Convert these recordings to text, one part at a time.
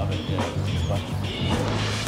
食べて。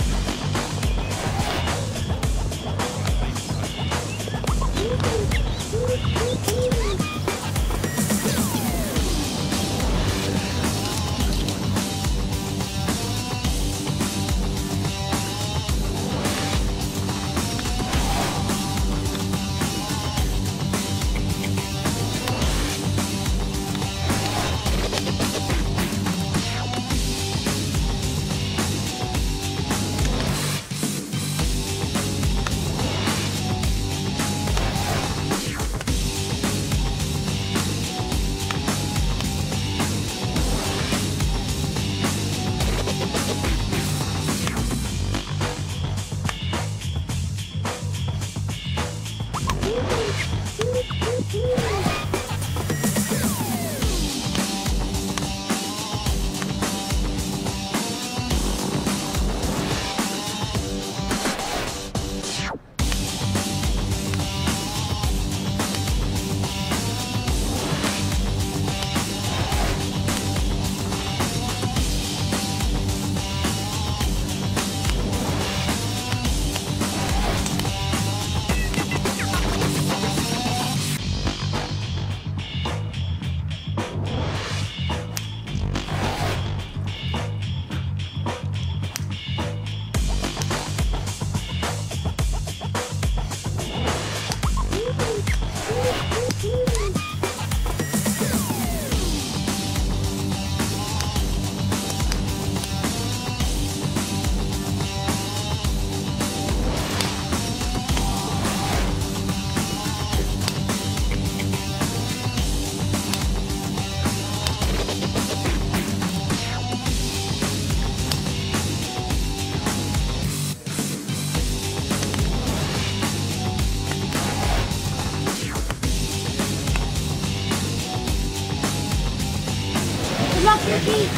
Good luck, Ricky.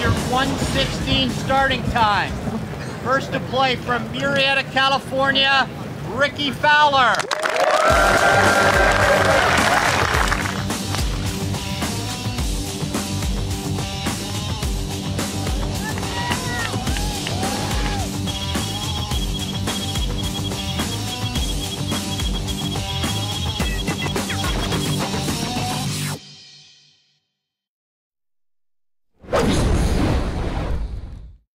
Your 116 starting time. First to play from Murrieta, California, Ricky Fowler.